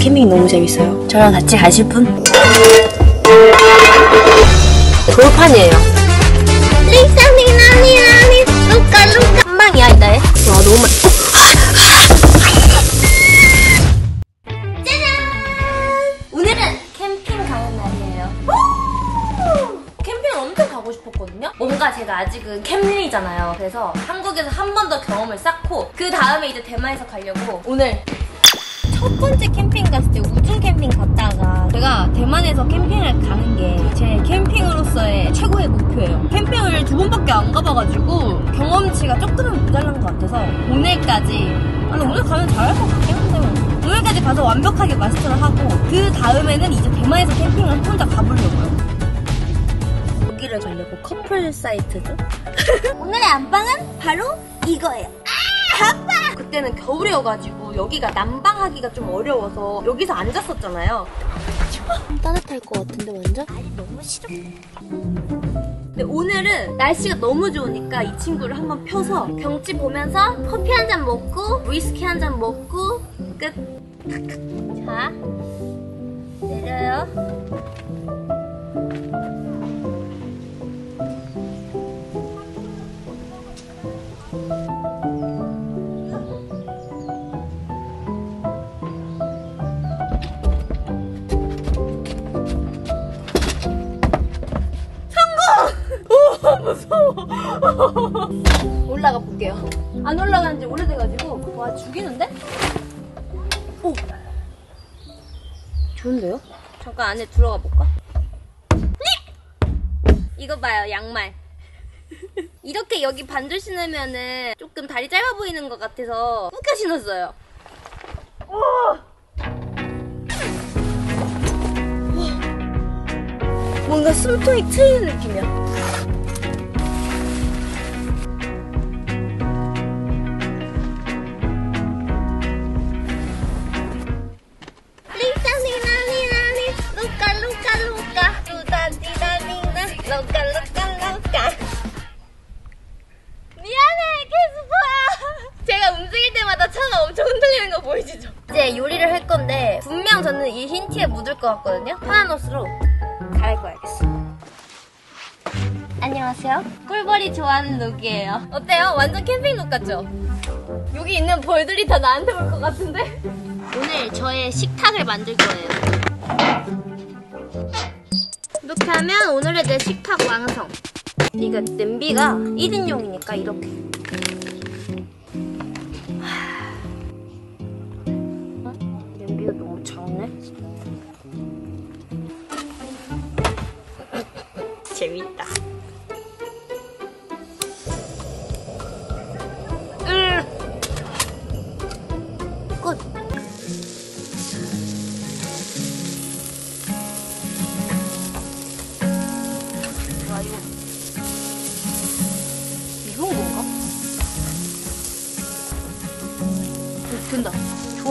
캠핑 너무 재밌어요. 저랑 같이 가실 분? 돌판이에요. 리사니 싶었거든요. 뭔가 제가 아직은 캠린이잖아요. 그래서 한국에서 한 번 더 경험을 쌓고 그 다음에 이제 대만에서 가려고 오늘 첫 번째 캠핑 갔을 때 우중 캠핑 갔다가 제가 대만에서 캠핑을 가는 게 제 캠핑으로서의 최고의 목표예요. 캠핑을 두 번밖에 안 가봐가지고 경험치가 조금은 모자란 것 같아서 오늘까지 아니 오늘 가면 잘할 것 같긴 한데 오늘까지 가서 완벽하게 마스터를 하고 그 다음에는 이제 대만에서 캠핑을 혼자 가보려고요. 여기를 가려고 커플 사이트죠? 오늘의 안방은 바로 이거예요 그때는 겨울이어가지고 여기가 난방하기가 좀 어려워서 여기서 앉았었잖아요. 따뜻할 것 같은데 완전? 너무 싫어 근데 오늘은 날씨가 너무 좋으니까 이 친구를 한번 펴서 경치 보면서 커피 한 잔 먹고 위스키 한 잔 먹고 끝. 자 내려요 올라가 볼게요. 안 올라간 지 오래돼가지고 와 죽이는데? 오. 좋은데요? 잠깐 안에 들어가 볼까? 이거 봐요 양말 이렇게 여기 반줄 신으면은 조금 다리 짧아 보이는 것 같아서 꾸겨 신었어요. 뭔가 숨통이 트이는 느낌이야. 보이시죠? 이제 요리를 할 건데 분명 저는 이 흰 티에 묻을 것 같거든요. 편한 옷으로 갈아입어야겠어. 안녕하세요. 꿀벌이 좋아하는 룩이에요. 어때요? 완전 캠핑 룩 같죠? 여기 있는 벌들이 다 나한테 올 것 같은데? 오늘 저의 식탁을 만들 거예요 이렇게 하면 오늘의 내 식탁 완성 이거 냄비가 1인용이니까 이렇게.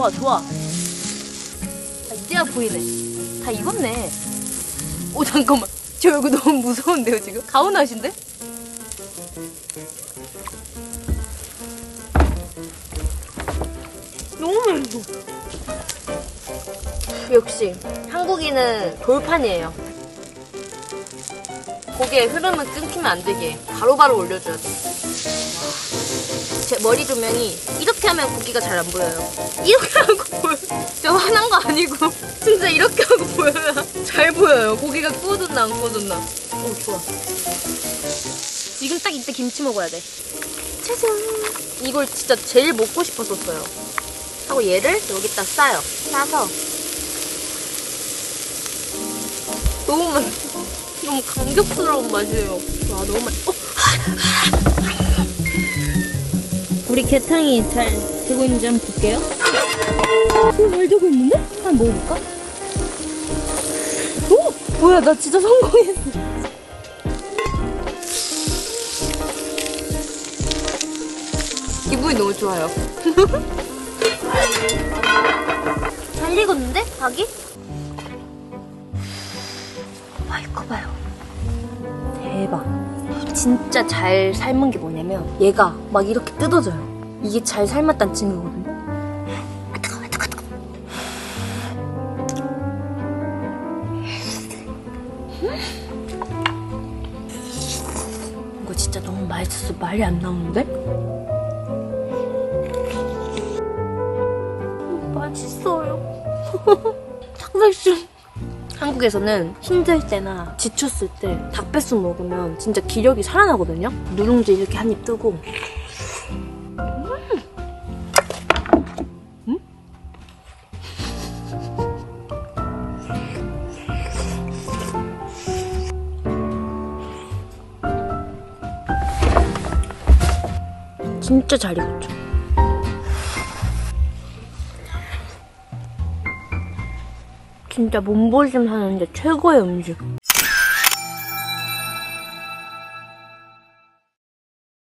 좋아, 좋아. 아, 이제야 보이네. 다 익었네. 오, 잠깐만. 저 얼굴 너무 무서운데요, 지금? 가오나신데? 너무 맛있어. 역시, 한국인은 돌판이에요. 고기의 흐름을 끊기면 안 되게 바로바로 올려줘야 돼. 제 머리 조명이 이렇게 하면 고기가 잘 안 보여요. 이렇게 하고 보여요. 저 화난 거 아니고 진짜 이렇게 하고 보여야 잘 보여요. 고기가 구워졌나 안 구워졌나. 오 좋아. 지금 딱 이때 김치 먹어야 돼. 짜잔. 이걸 진짜 제일 먹고 싶었었어요. 하고 얘를 여기다 싸요. 싸서 너무 맛 너무 감격스러운 맛이에요. 와 너무 맛. 어? 우리 개탕이 잘 되고 있는지 한번 볼게요. 오, 잘 되고 있는데? 한번 먹어볼까? 오! 뭐야, 나 진짜 성공했어. 기분이 너무 좋아요. 잘 익었는데? 닭이? 와, 이거 봐요. 대박. 진짜 잘 삶은 게 뭐냐면 얘가 막 이렇게 뜯어져요. 이게 잘 삶았다는 증거거든. 이거 진짜 너무 맛있어서 말이 안 나오는데? 맛있어요. 상상 씨. 한국에서는 힘들 때나 지쳤을 때 닭백숙 먹으면 진짜 기력이 살아나거든요. 누룽지 이렇게 한 입 뜨고. 음? 음? 진짜 잘 익었죠. 진짜 몸보심 하는데 최고의 음식.